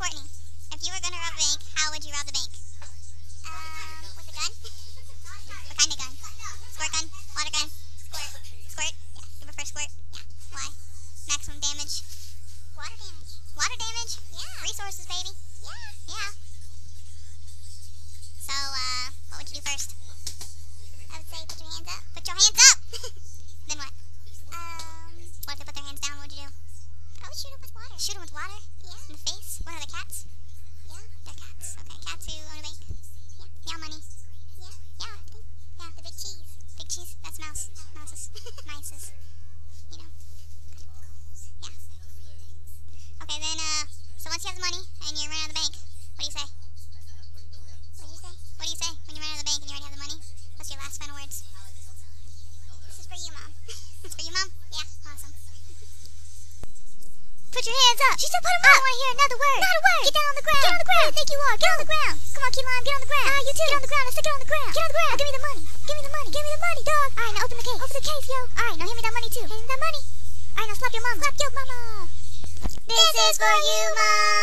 Cortney, if you were gonna rob a bank, how would you rob the bank? Um, with a gun? what kind of gun? Squirt gun? Water gun? Squirt. Squirt? Yeah. You prefer squirt? Yeah. Why? Maximum damage. Water damage. Water damage? Yeah. Resources, baby. Yeah. Shoot them with water. Yeah. In the face? What are the cats? Yeah. They're cats. Okay, cats who own a bank. Yeah. Meow money. Yeah. Yeah. Yeah. The big cheese. Big cheese? That's mouse. Mouses. Mices. You know. Yeah. Okay, then, uh, so once you have the money Put your hands up. She said put them up. I want to hear another word. Not a word. Get down on the ground. Get on the ground. I think you are. Get on the ground. Come on, Keelan. Get on the ground. Ah, you too. Get on the ground. I said get on the ground. Get on the ground. Now give me the money. Give me the money. Give me the money, dog. All right, now open the case. Open the case, yo. All right, now hand me that money too. Hand me that money. All right, now slap your mom. Slap your mama. This is for you, Mom.